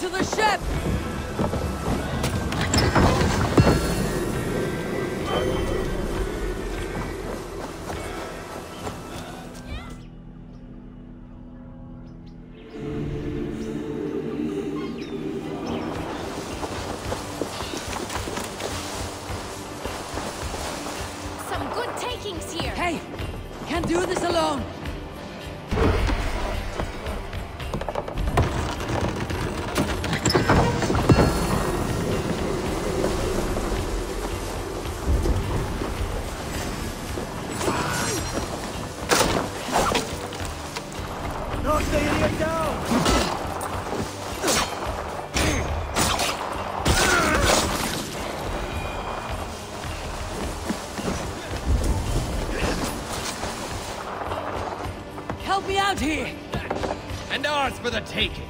to the ship! For the taking.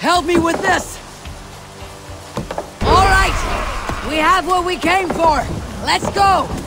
Help me with this! All right! We have what we came for! Let's go!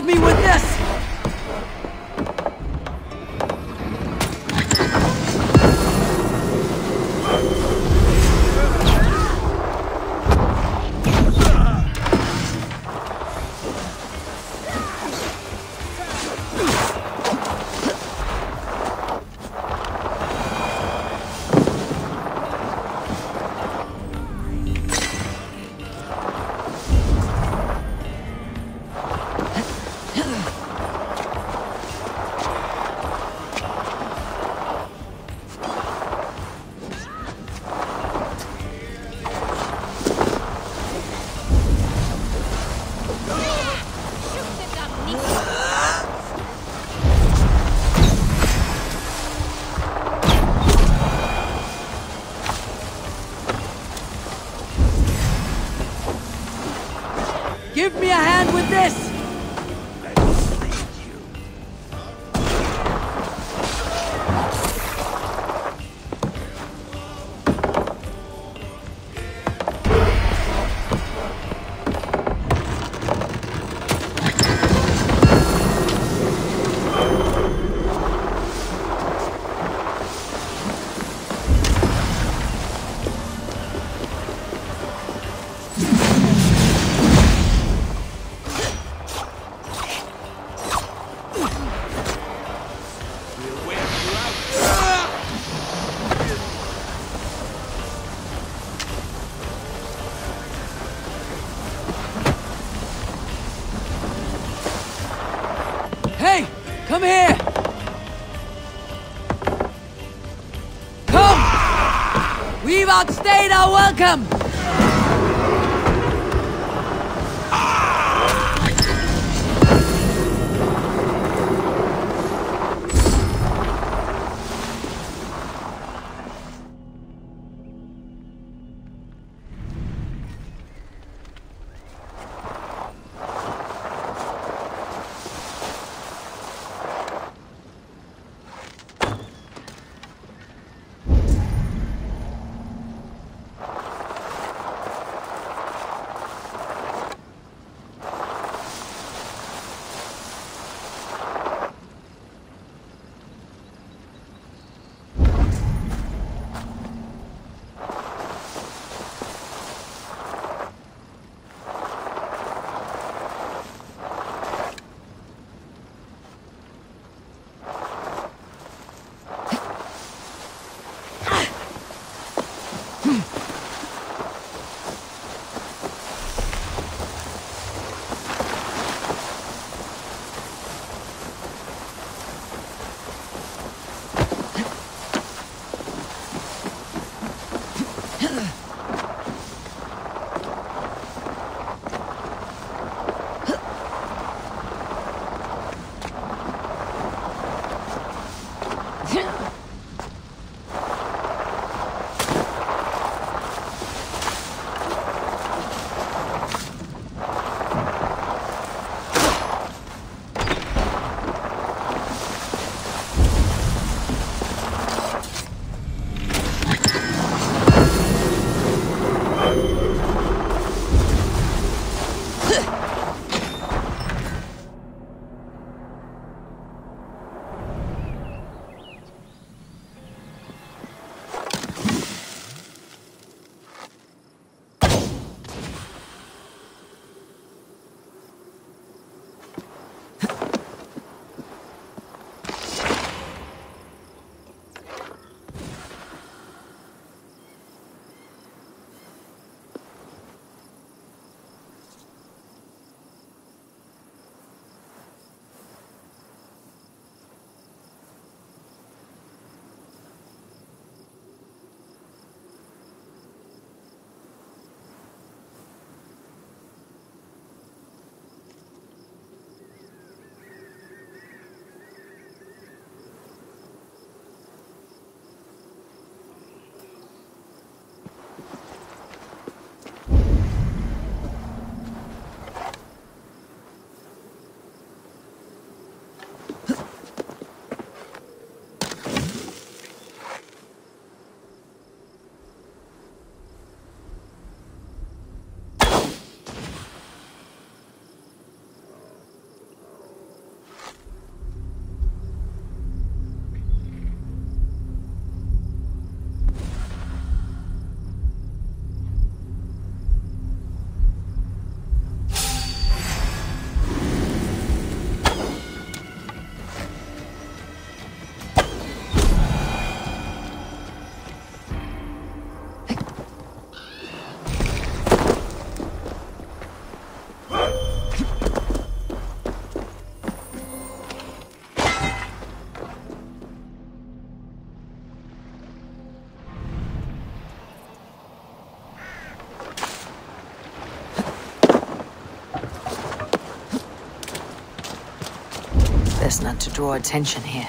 Help me with Come here! Come! We've outstayed our welcome! not to draw attention here.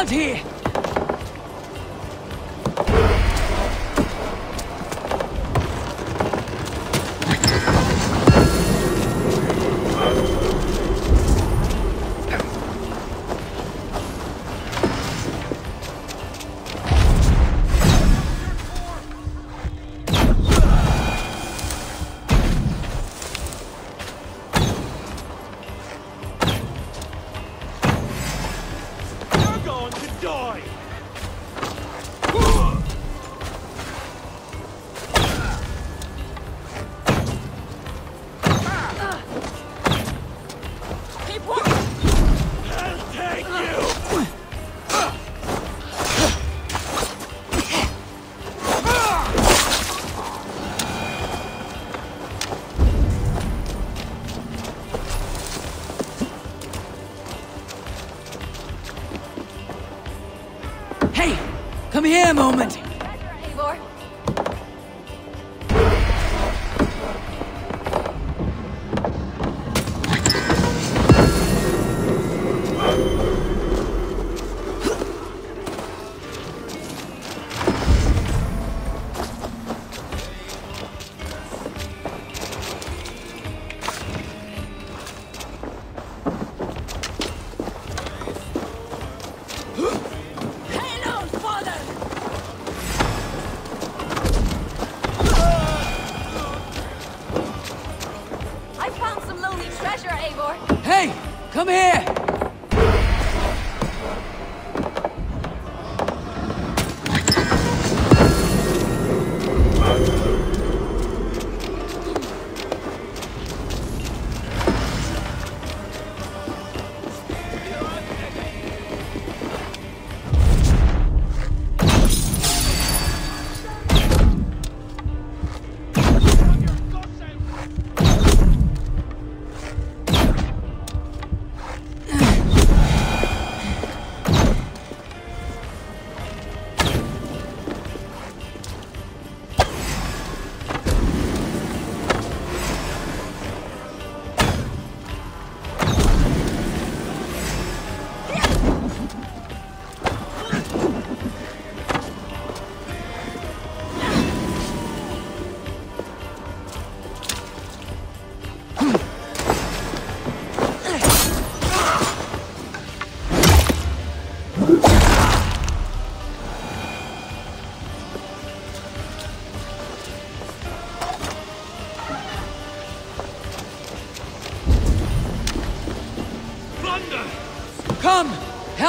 out here! Come here a moment.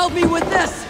Help me with this!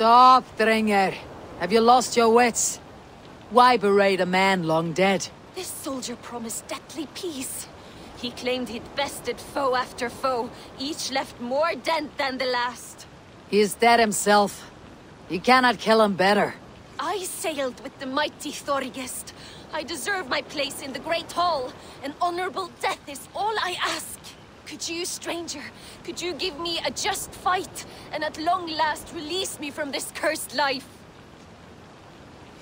Stop, Drengr. Have you lost your wits? Why berate a man long dead? This soldier promised deathly peace. He claimed he'd bested foe after foe, each left more dent than the last. He is dead himself. You cannot kill him better. I sailed with the mighty Thorgest. I deserve my place in the Great Hall. An honorable death is all I ask. Could you, stranger, could you give me a just fight, and at long last release me from this cursed life?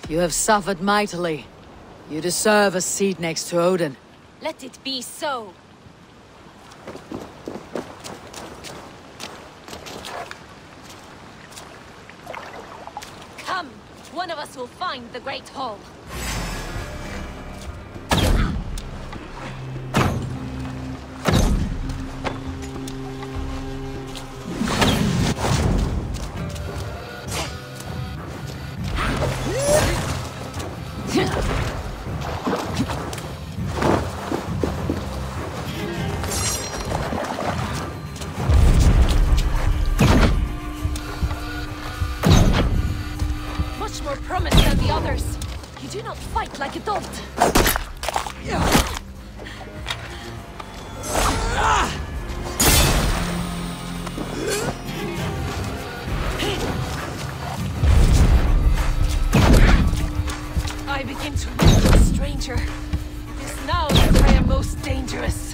You have suffered mightily. You deserve a seat next to Odin. Let it be so. Come, one of us will find the Great Hall. I begin to look a stranger, it is now that I am most dangerous.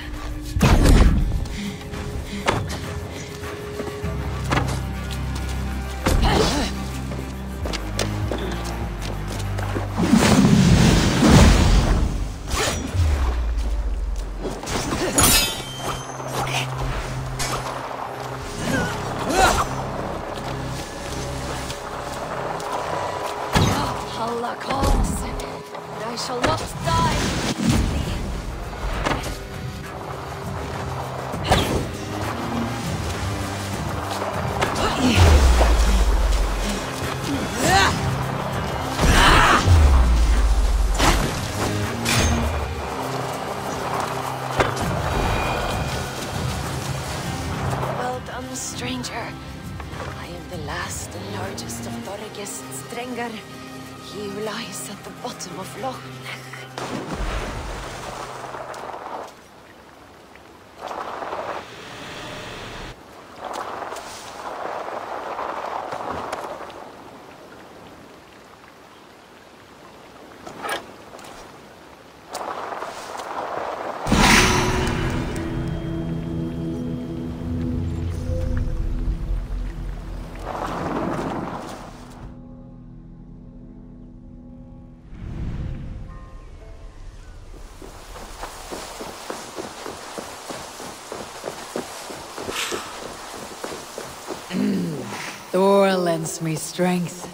me strength.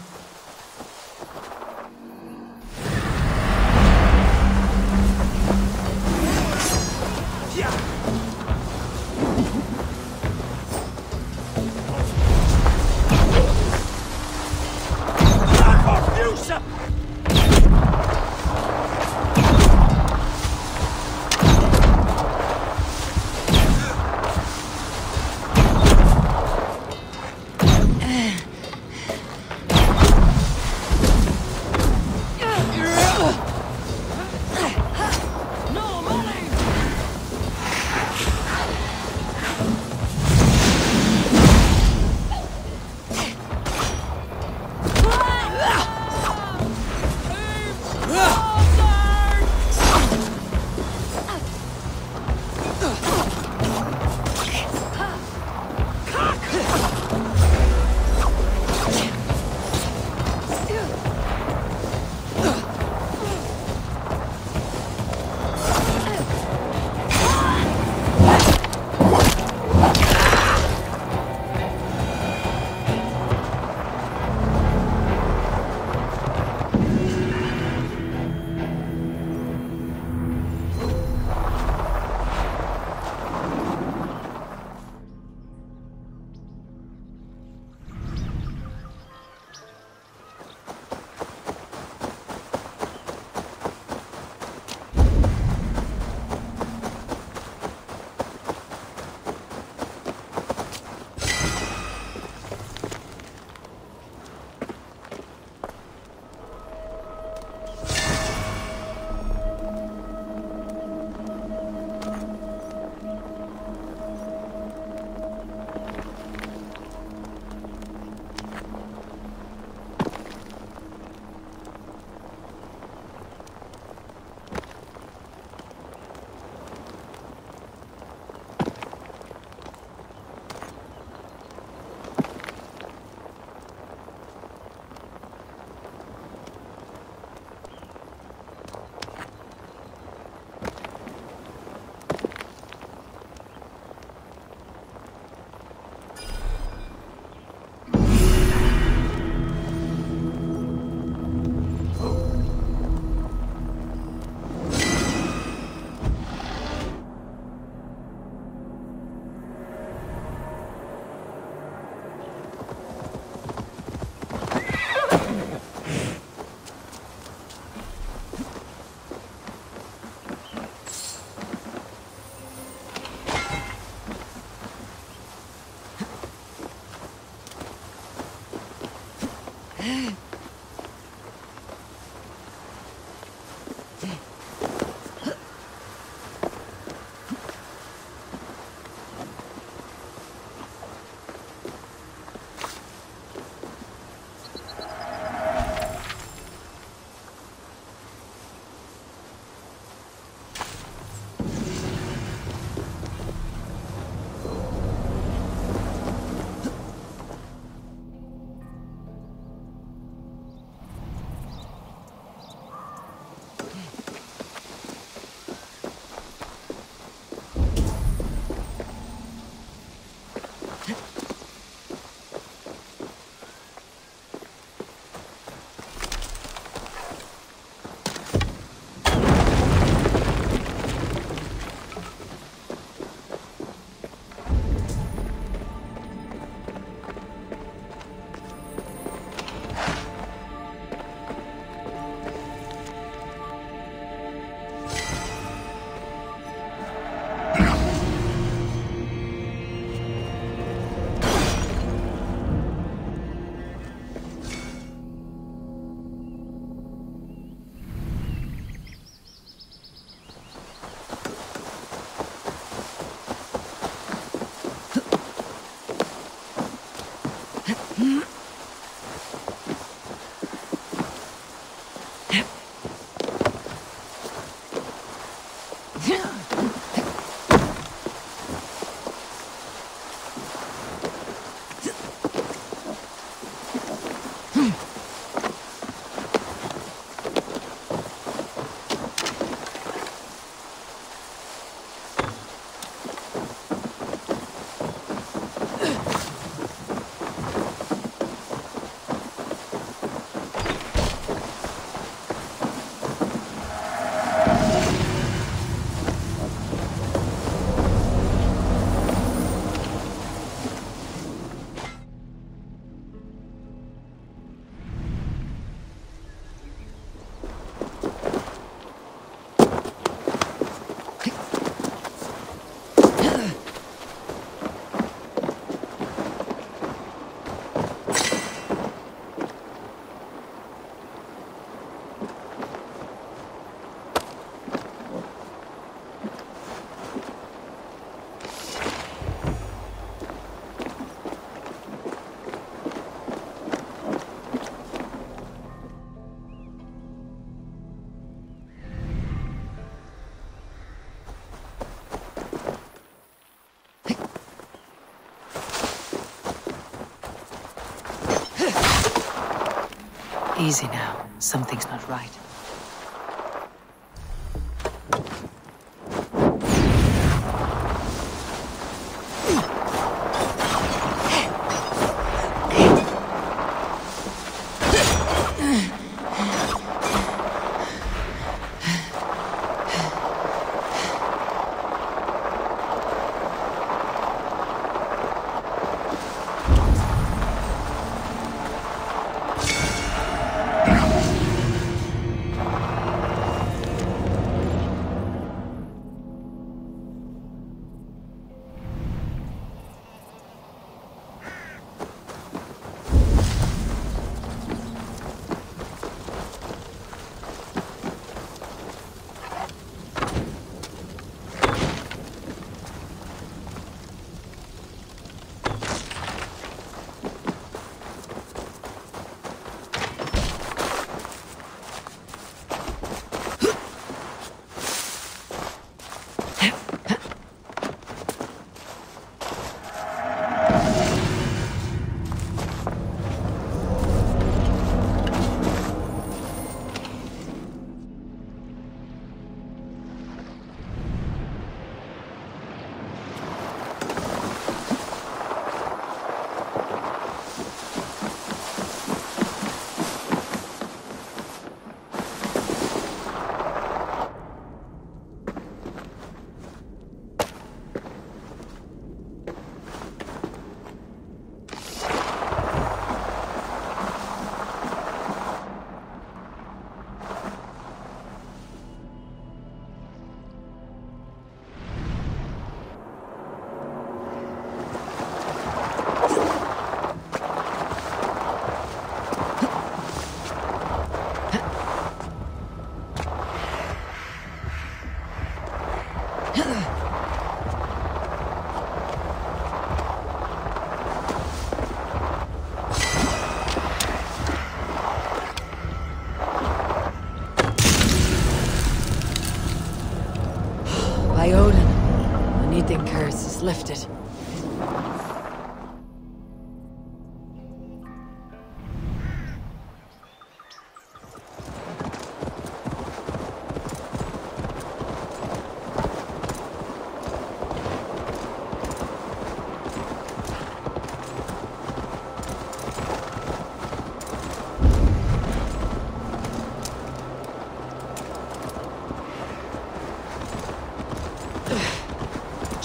Easy now. Something's not right.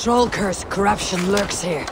Troll curse corruption lurks here.